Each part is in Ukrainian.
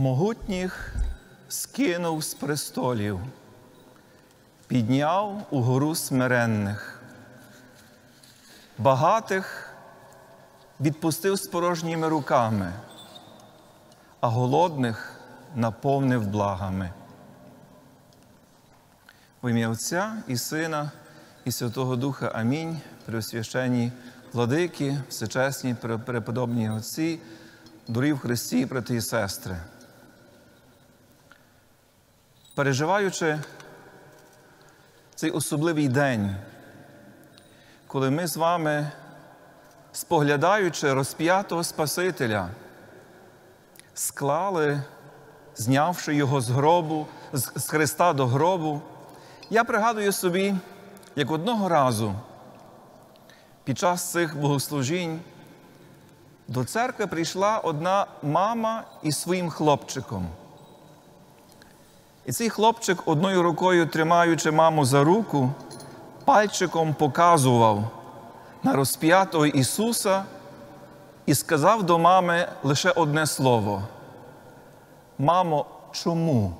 Могутніх скинув з престолів, підняв угору смиренних, багатих відпустив з порожніми руками, а голодних наповнив благами. В ім'я Отця і Сина, і Святого Духа Амінь. Преосвященні владики, всечесні, преподобні Отці, дорогі в Христі, брати і сестри. Переживаючи цей особливий день, коли ми з вами, споглядаючи розп'ятого Спасителя, склали, знявши його з гробу, з Христа до гробу, я пригадую собі, як одного разу під час цих богослужінь до церкви прийшла одна мама із своїм хлопчиком. І цей хлопчик, одною рукою тримаючи маму за руку, пальчиком показував на розп'ятого Ісуса і сказав до мами лише одне слово: Мамо, чому?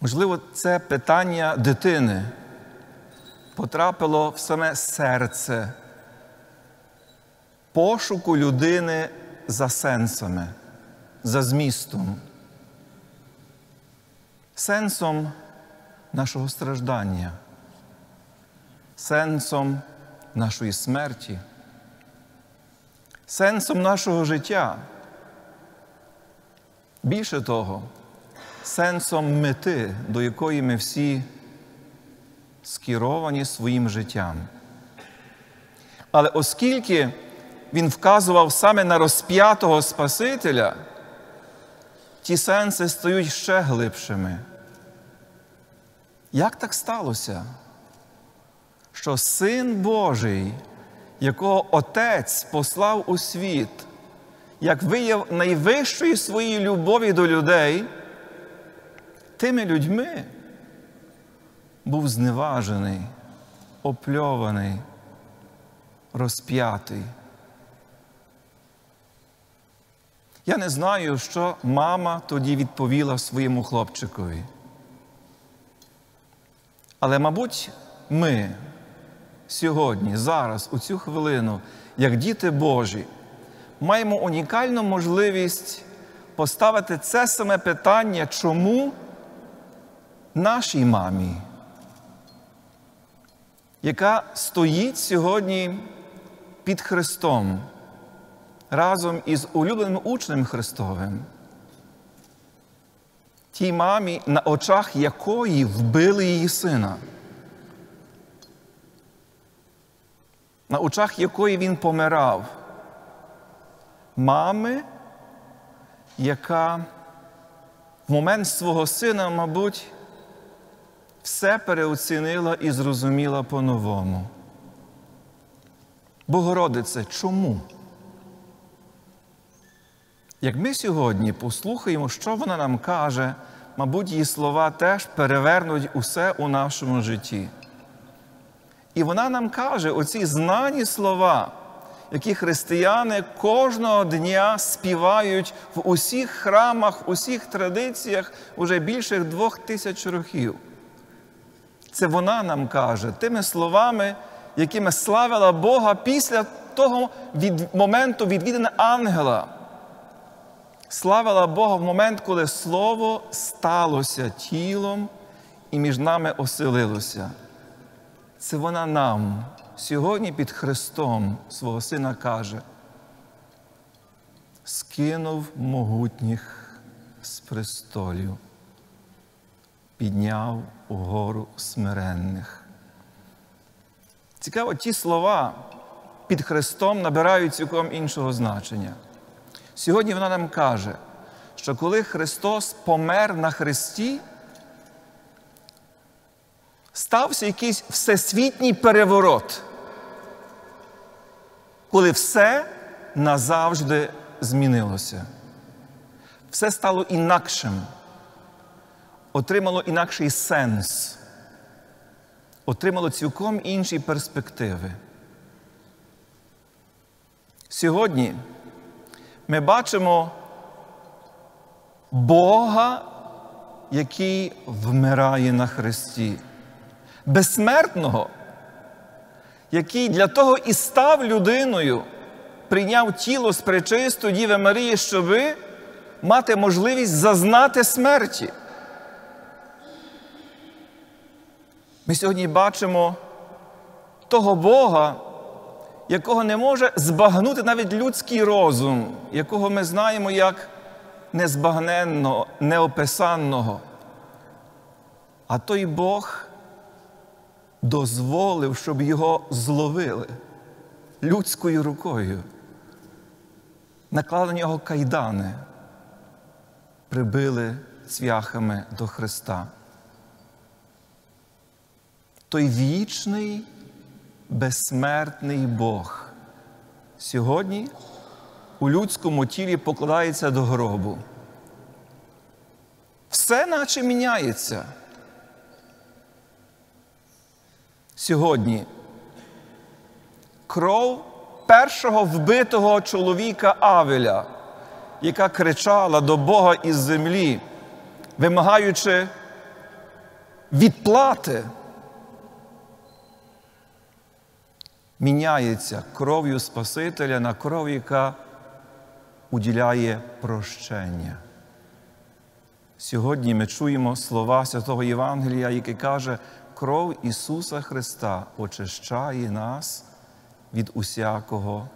Можливо, це питання дитини потрапило в саме серце пошуку людини за сенсами, за змістом, сенсом нашого страждання, сенсом нашої смерті, сенсом нашого життя. Більше того, сенсом мети, до якої ми всі скеровані своїм життям. Але оскільки він вказував саме на розп'ятого Спасителя, ті сенси стають ще глибшими. Як так сталося? Що Син Божий, якого Отець послав у світ, як вияв найвищої своєї любові до людей, тими людьми був зневажений, опльований, розп'ятий. Я не знаю, що мама тоді відповіла своєму хлопчикові. Але, мабуть, ми сьогодні, зараз, у цю хвилину, як діти Божі, маємо унікальну можливість поставити це саме питання, чому нашій мамі, яка стоїть сьогодні під Христом разом із улюбленим учнем Христовим, тій мамі, на очах якої вбили її сина, на очах якої він помирав, мами, яка в момент свого сина, мабуть, все переоцінила і зрозуміла по-новому. Богородице, чому? Як ми сьогодні послухаємо, що вона нам каже, мабуть, її слова теж перевернуть усе у нашому житті. І вона нам каже оці знані слова, які християни кожного дня співають в усіх храмах, в усіх традиціях уже більше двох тисяч років. Це вона нам каже тими словами, якими славила Бога після того від моменту відвідання ангела. Славила Бога в момент, коли Слово сталося тілом і між нами оселилося. Це вона нам сьогодні під Христом свого Сина каже, скинув могутніх з престолів, підняв угору смиренних. Цікаво, ті слова під Христом набирають цілком іншого значення. Сьогодні вона нам каже, що коли Христос помер на Христі, стався якийсь всесвітній переворот, коли все назавжди змінилося. Все стало інакшим, отримало інакший сенс, отримало цілком інші перспективи. Сьогодні ми бачимо Бога, який вмирає на Христі, безсмертного, який для того і став людиною, прийняв тіло з пречистої Діви Марії, щоби мати можливість зазнати смерті. Ми сьогодні бачимо того Бога, якого не може збагнути навіть людський розум, якого ми знаємо як незбагненного, неописанного. А той Бог дозволив, щоб його зловили людською рукою, наклали на нього кайдани, прибили цвяхами до Христа. Той вічний, безсмертний Бог сьогодні у людському тілі покладається до гробу. Все наче міняється. Сьогодні кров першого вбитого чоловіка Авеля, яка кричала до Бога із землі, вимагаючи відплати, міняється кров'ю Спасителя на кров, яка уділяє прощення. Сьогодні ми чуємо слова Святого Євангелія, яке каже, кров Ісуса Христа очищає нас від усякого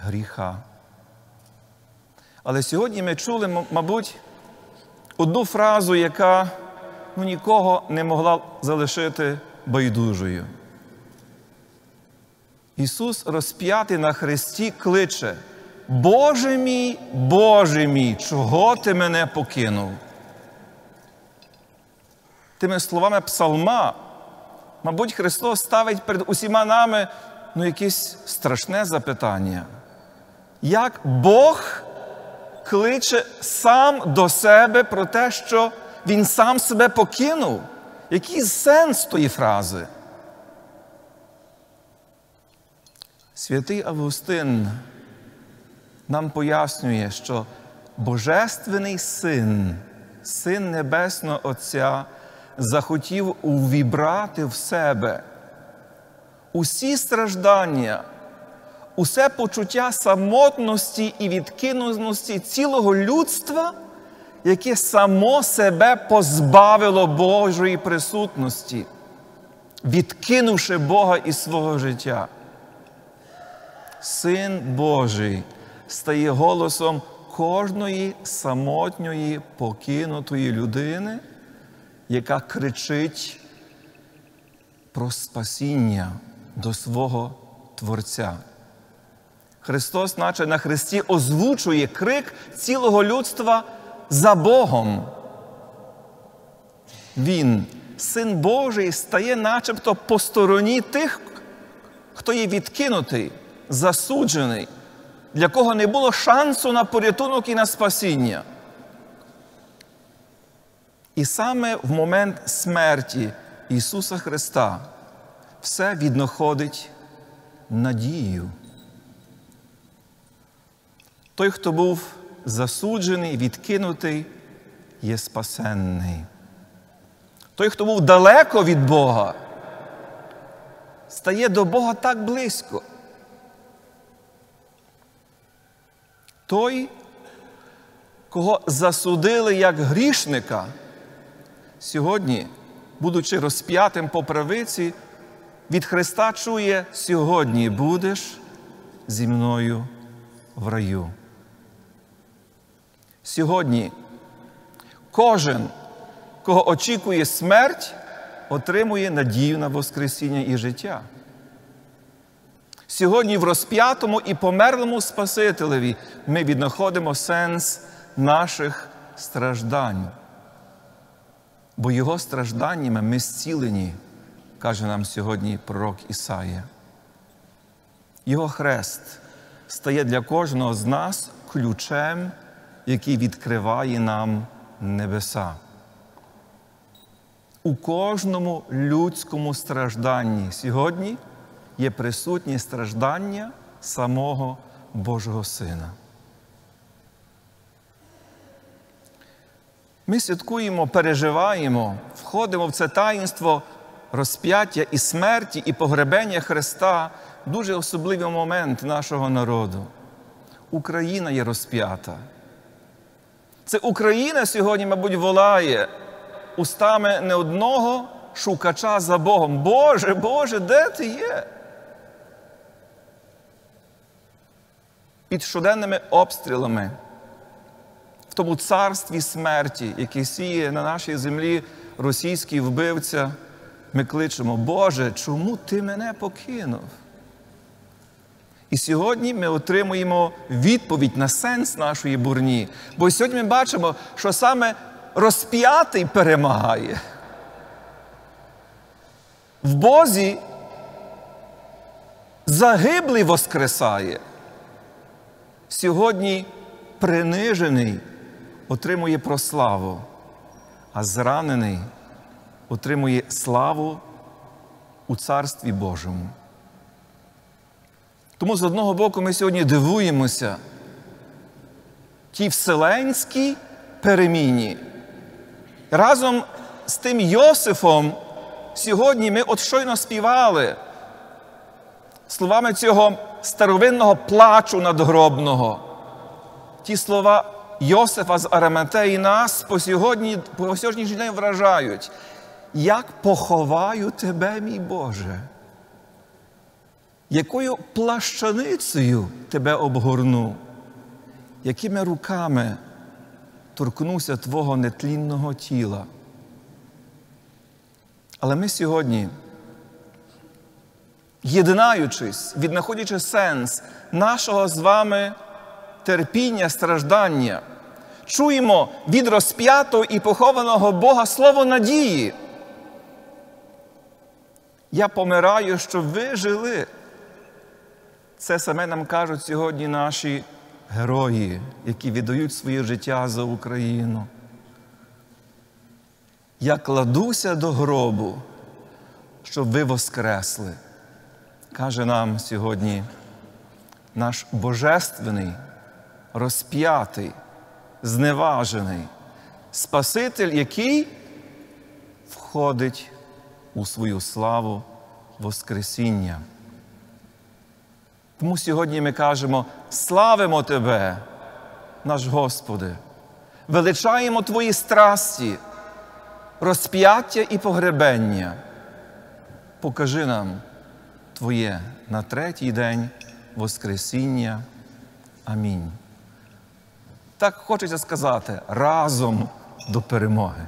гріха. Але сьогодні ми чули, мабуть, одну фразу, яка ну, нікого не могла залишити байдужою. Ісус розп'ятий на Христі кличе, Боже мій, Боже мій, чого ти мене покинув? Тими словами псалма, мабуть, Христос ставить перед усіма нами ну, якесь страшне запитання. Як Бог кличе сам до себе про те, що Він сам себе покинув? Який сенс тої фрази? Святий Августин нам пояснює, що Божественний син, син Небесного Отця, захотів увібрати в себе усі страждання, усе почуття самотності і відкиненості цілого людства, яке само себе позбавило Божої присутності, відкинувши Бога із свого життя. Син Божий стає голосом кожної самотньої покинутої людини, яка кричить про спасіння до свого Творця. Христос, наче на Христі, озвучує крик цілого людства за Богом. Він, Син Божий, стає начебто по стороні тих, хто є відкинутий засуджений, для кого не було шансу на порятунок і на спасіння. І саме в момент смерті Ісуса Христа все віднаходить надію. Той, хто був засуджений, відкинутий, є спасенний. Той, хто був далеко від Бога, стає до Бога так близько. Той, кого засудили як грішника, сьогодні, будучи розп'ятим по правиці, від Христа чує сьогодні будеш зі мною в раю. Сьогодні кожен, кого очікує смерть, отримує надію на Воскресіння і життя. Сьогодні в розп'ятому і померлому Спасителеві ми віднаходимо сенс наших страждань. Бо Його стражданнями ми зцілені, каже нам сьогодні пророк Ісая. Його хрест стає для кожного з нас ключем, який відкриває нам небеса. У кожному людському стражданні сьогодні є присутні страждання самого Божого Сина. Ми святкуємо, переживаємо, входимо в це таїнство розп'яття і смерті, і погребення Христа дуже особливий момент нашого народу. Україна є розп'ята. Це Україна сьогодні, мабуть, волає устами не одного шукача за Богом. Боже, Боже, де ти є? Під щоденними обстрілами, в тому царстві смерті, яке сіє на нашій землі російський вбивця, ми кличемо, Боже, чому ти мене покинув? І сьогодні ми отримуємо відповідь на сенс нашої бурні. Бо сьогодні ми бачимо, що саме розп'ятий перемагає. В Бозі загиблий воскресає. Сьогодні принижений отримує прославу, а зранений отримує славу у Царстві Божому. Тому з одного боку ми сьогодні дивуємося тій вселенській переміні. Разом з тим Йосифом сьогодні ми от щойно співали словами цього старовинного плачу надгробного. Ті слова Йосифа з Араматеї нас по сьогодні, по сьогоднішній день вражають. Як поховаю тебе, мій Боже? Якою плащаницею тебе обгорну, якими руками торкнуся Твого нетлінного тіла? Але ми сьогодні, єднаючись, віднаходячи сенс нашого з вами терпіння, страждання, чуємо від розп'ятого і похованого Бога слово надії. Я помираю, щоб ви жили. Це саме нам кажуть сьогодні наші герої, які віддають своє життя за Україну. Я кладуся до гробу, щоб ви воскресли, каже нам сьогодні наш божественний, розп'ятий, зневажений Спаситель, який входить у свою славу Воскресіння. Тому сьогодні ми кажемо: славимо Тебе, наш Господи, величаємо Твої страсті, розп'яття і погребення. Покажи нам Твоє на третій день Воскресіння. Амінь. Так хочеться сказати разом до перемоги.